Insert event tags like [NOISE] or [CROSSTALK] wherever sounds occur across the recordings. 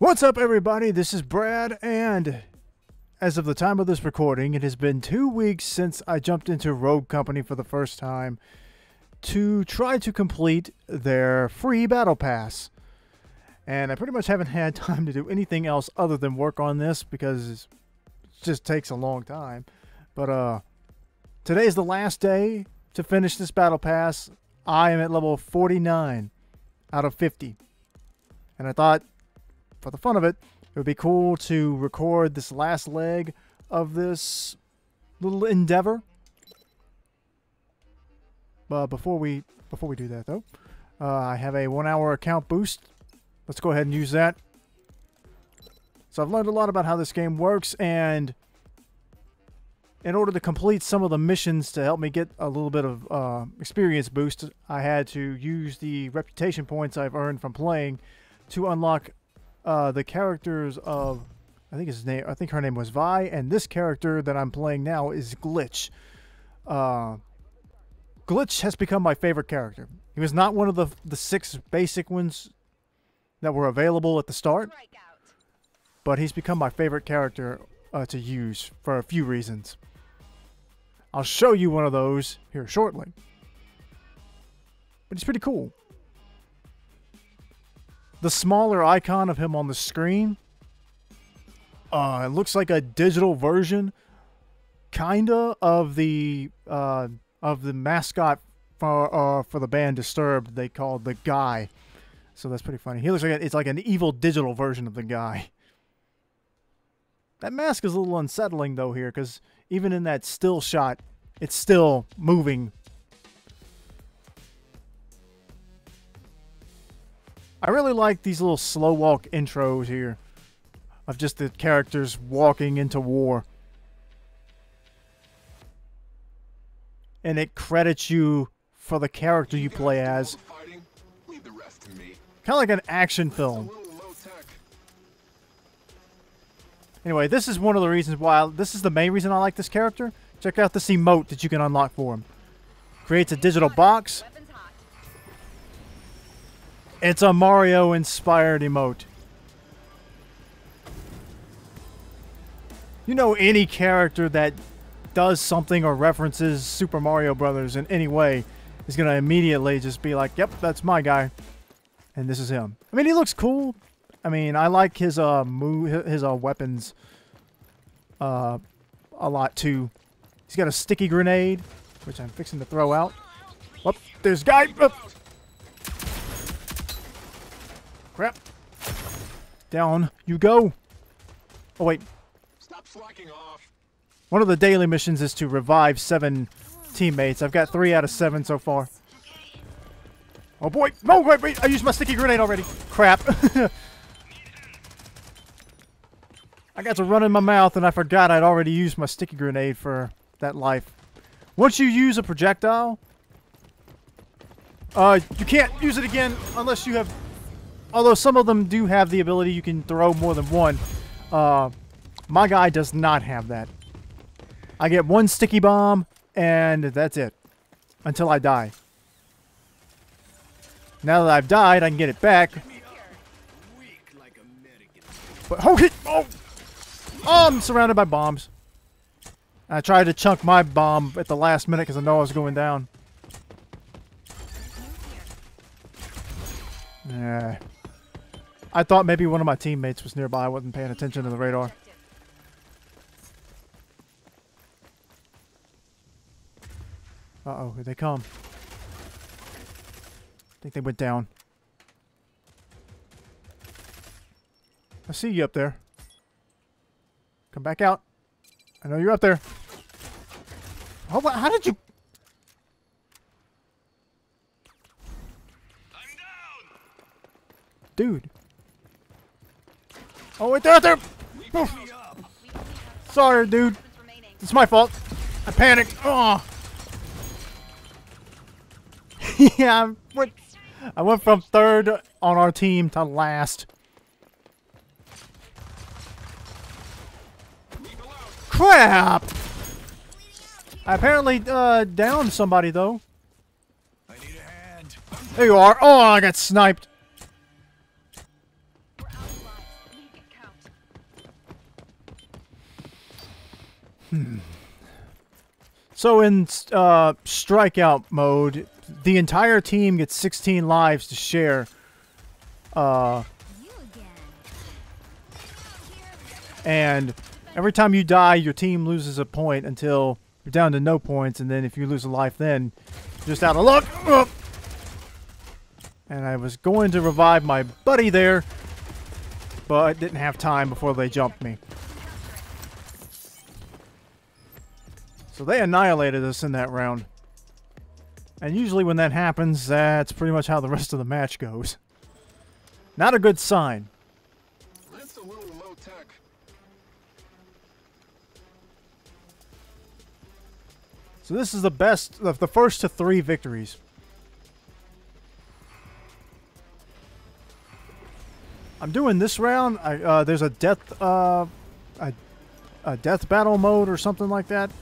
What's up, everybody? This is Brad, and as of the time of this recording, it has been two weeks since I jumped into Rogue Company for the first time to try to complete their free battle pass. And I pretty much haven't had [LAUGHS] time to do anything else other than work on this because it just takes a long time. But uh, today is the last day to finish this battle pass. I am at level 49 out of 50. And I thought for the fun of it, it would be cool to record this last leg of this little endeavor. But before we before we do that though, uh, I have a one hour account boost. Let's go ahead and use that. So I've learned a lot about how this game works and in order to complete some of the missions to help me get a little bit of uh, experience boost, I had to use the reputation points I've earned from playing to unlock uh, the characters of I think his name I think her name was Vy, and this character that I'm playing now is Glitch. Uh, Glitch has become my favorite character. He was not one of the the six basic ones that were available at the start, but he's become my favorite character uh, to use for a few reasons. I'll show you one of those here shortly. But he's pretty cool the smaller icon of him on the screen. Uh, it looks like a digital version, kinda of the uh, of the mascot for uh, for the band Disturbed. They called the guy, so that's pretty funny. He looks like a, it's like an evil digital version of the guy. That mask is a little unsettling though here, because even in that still shot, it's still moving I really like these little slow walk intros here of just the characters walking into war. And it credits you for the character you play as. Kind of like an action film. Anyway, this is one of the reasons why, I, this is the main reason I like this character. Check out this emote that you can unlock for him. Creates a digital box it's a Mario inspired emote. You know any character that does something or references Super Mario Brothers in any way is going to immediately just be like, yep, that's my guy. And this is him. I mean, he looks cool. I mean, I like his uh his uh weapons uh a lot too. He's got a sticky grenade, which I'm fixing to throw out. Whoop, there's guy. Crap. Down you go. Oh, wait. Stop slacking off. One of the daily missions is to revive seven teammates. I've got three out of seven so far. Oh boy! No, wait, wait! I used my sticky grenade already. Crap. [LAUGHS] I got to run in my mouth and I forgot I'd already used my sticky grenade for that life. Once you use a projectile, uh, you can't use it again unless you have although some of them do have the ability you can throw more than one, uh, my guy does not have that. I get one sticky bomb, and that's it. Until I die. Now that I've died, I can get it back. But, oh, oh! Oh, I'm surrounded by bombs. I tried to chunk my bomb at the last minute because I know I was going down. Yeah. I thought maybe one of my teammates was nearby. I wasn't paying attention to the radar. Uh-oh, here they come. I think they went down. I see you up there. Come back out. I know you're up there. Oh, how did you... Dude. Oh, wait, they're there! Sorry, dude. It's my fault. I panicked. Oh. [LAUGHS] yeah, I went, I went from third on our team to last. Crap! I apparently uh, downed somebody, though. There you are. Oh, I got sniped. So in uh, strikeout mode, the entire team gets 16 lives to share. Uh, and every time you die, your team loses a point until you're down to no points, and then if you lose a life, then just out of luck. And I was going to revive my buddy there, but didn't have time before they jumped me. So they annihilated us in that round. And usually when that happens, that's pretty much how the rest of the match goes. Not a good sign. That's a little low tech. So this is the best, the, the first to three victories. I'm doing this round. I, uh, there's a death, uh, a, a death battle mode or something like that.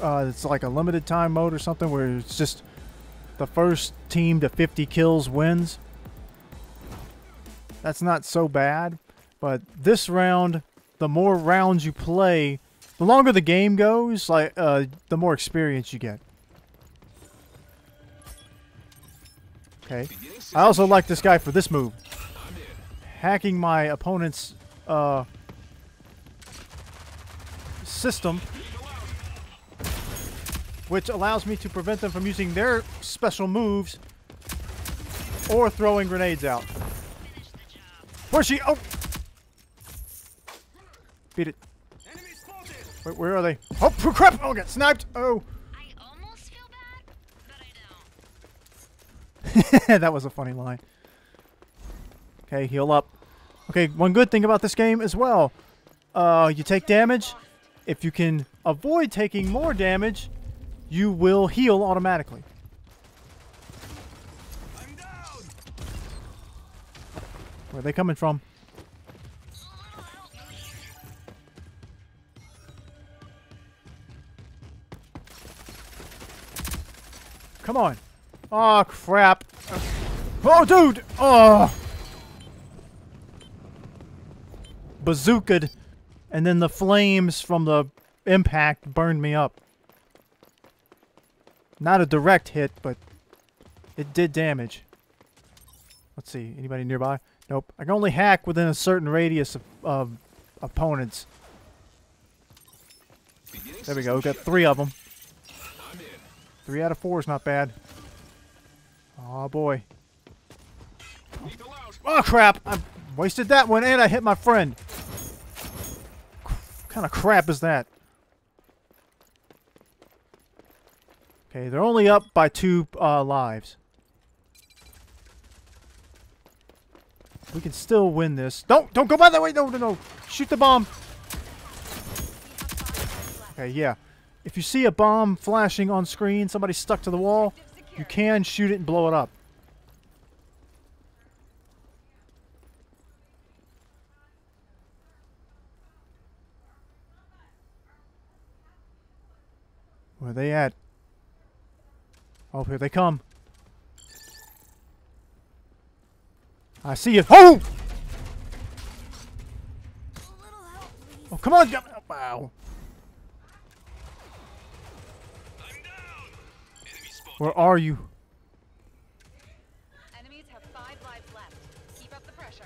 Uh, it's like a limited time mode or something where it's just the first team to 50 kills wins. That's not so bad, but this round, the more rounds you play, the longer the game goes, like uh, the more experience you get. Okay. I also like this guy for this move. Hacking my opponent's uh, system, which allows me to prevent them from using their special moves or throwing grenades out. Where's she? Oh! Beat it. Wait, where are they? Oh, [LAUGHS] crap! Oh, I got sniped! Oh! [LAUGHS] That was a funny line. Okay, heal up. Okay, one good thing about this game as well. Uh, you take damage. If you can avoid taking more damage, you will heal automatically. Where are they coming from? Come on. Oh, crap. Oh, dude! Oh! Bazookaed, and then the flames from the impact burned me up. Not a direct hit, but it did damage. Let's see, anybody nearby? Nope. I can only hack within a certain radius of, of opponents. There we go. We got three of them. Three out of four is not bad. Oh boy. Oh crap! I wasted that one and I hit my friend. What kind of crap is that? Okay, they're only up by two uh, lives. We can still win this. Don't don't go by that way. No no no. Shoot the bomb. Okay, yeah. If you see a bomb flashing on screen, somebody stuck to the wall, you can shoot it and blow it up. Where are they at? Oh, here they come. I see you. Oh! A little help, please. Oh, come on! oh, Wow. I'm down. Enemy spotted. Where are you? Enemies have five lives left. Keep up the pressure.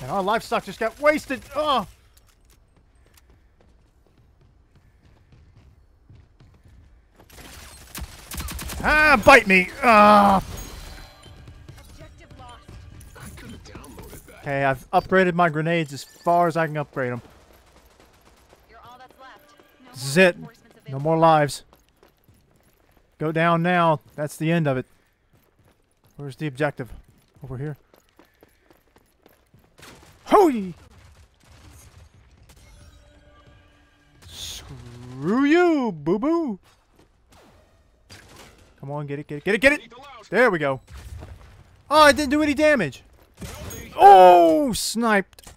And our livestock just got wasted. Oh! Ah, bite me! Ah! Objective lost. I could have downloaded that. Okay, I've upgraded my grenades as far as I can upgrade them. You're all that's left. No This more is it. No more lives. Go down now. That's the end of it. Where's the objective? Over here. Hooey! Screw you, boo boo! Come on, get it, get it, get it, get it! There we go. Oh, it didn't do any damage. Oh, sniped.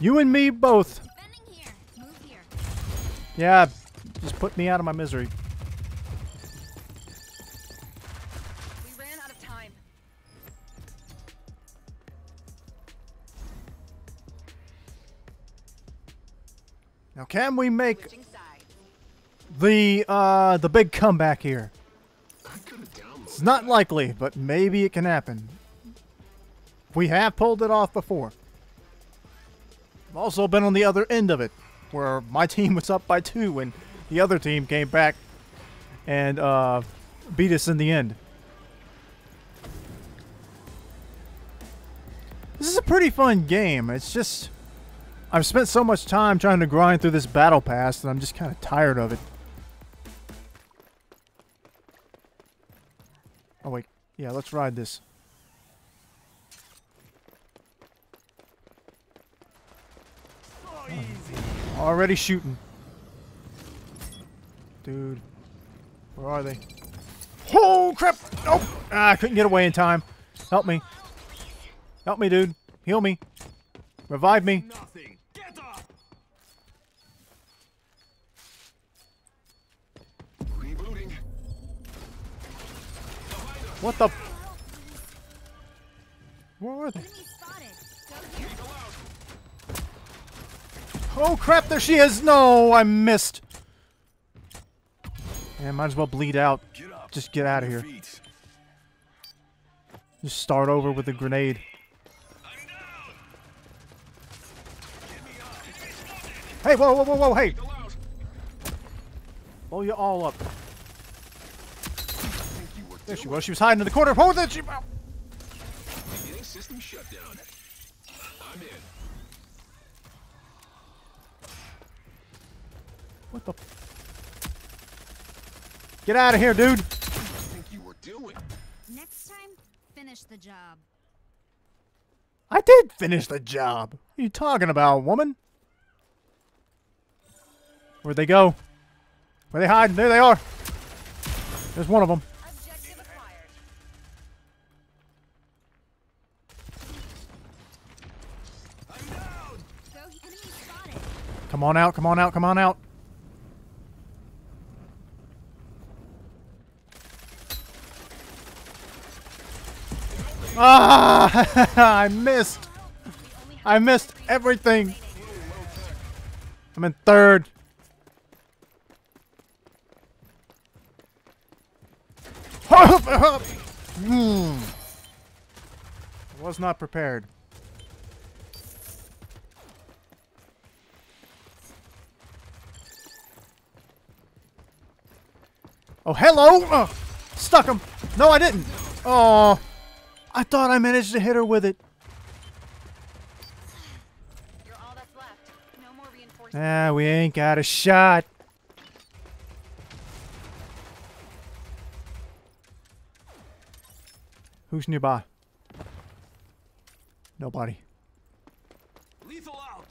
You and me both. Yeah, just put me out of my misery. Now, can we make the uh the big comeback here? It's not likely, but maybe it can happen. We have pulled it off before. I've also been on the other end of it, where my [LAUGHS] team was up by two and the other team came back and uh, beat us in the end. This is a pretty fun game. It's just I've spent so much time trying to grind through this battle pass that I'm just kind of tired of it. Yeah, let's ride this. Already shooting. Dude. Where are they? Oh crap! Nope! Ah, I couldn't get away in time. Help me. Help me, dude. Heal me. Revive me. nothing. Here. Lethal out. Oh crap, there she is! No, I missed. Yeah, might as well bleed out. Just get out of here. Just start over with a grenade. Hey, whoa, whoa, whoa, whoa, hey! Blow you all up. Think you were There she was. She was hiding in the corner. Hold there she... Beginning system shutdown. I'm in. What the... Get out of here, dude! Think you were doing? Next time, finish the job. I did finish the job. What are you talking about, woman? Where'd they go? Where they hiding? There they are. There's one of them. Come on out, come on out, come on out. Ah! [LAUGHS] I missed. I missed everything. I'm in third. [LAUGHS] Hmm. Was not prepared. Oh, hello! Oh, stuck him. No, I didn't. Oh, I thought I managed to hit her with it. You're all that's left. No. Ah, we ain't got a shot. Who's nearby? Nobody. Lethal out.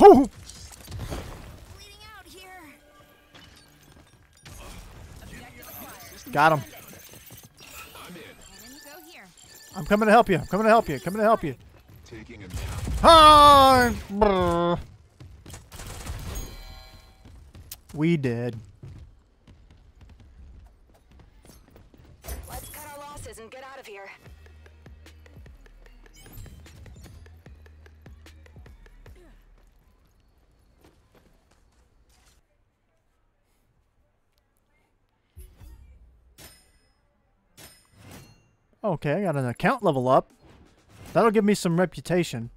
Oh! Got him. I'm coming to help you. I'm coming to help you. Coming to help you. Ah! brr. We did. Let's cut our losses and get out of here. Okay, I got an account level up. That'll give me some reputation.